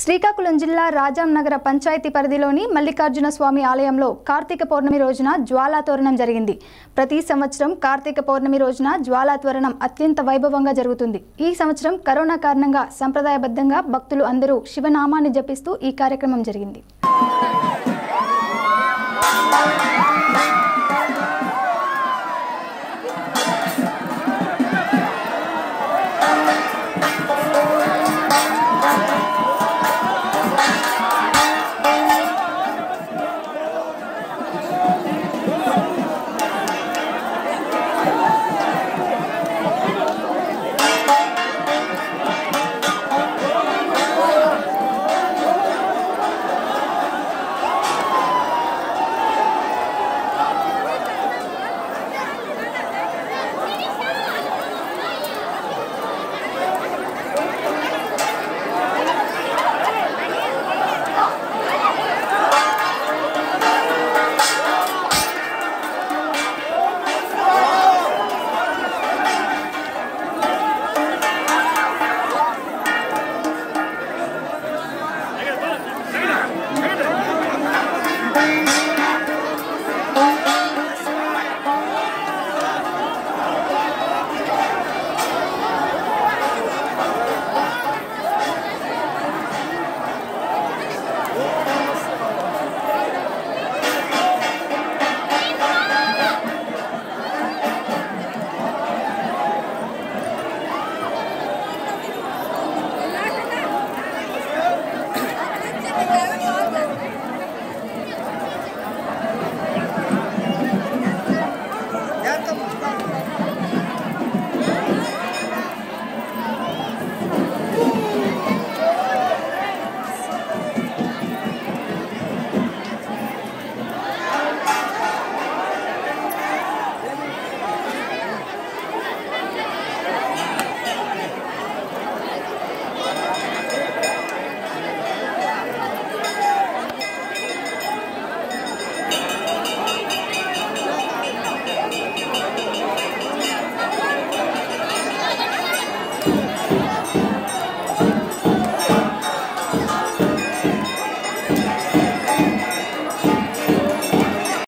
శ్రీకాకుళం జిల్లా రాజాం నగర పంచాయతీ పరిధిలోని మల్లికార్జున స్వామి ఆలయంలో కార్తీక పౌర్ణమి రోజున జ్వాలాతోరణం జరిగింది. ప్రతి సంవత్సరం కార్తీక పౌర్ణమి రోజున జ్వాలాతోరణం అత్యంత వైభవంగా జరుగుతుంది. ఈ సంవత్సరం కరోనా కారణంగా సంప్రదాయబద్ధంగా భక్తులు అందరూ శివనామాన్ని జపిస్తూ ఈ కార్యక్రమం జరిగింది.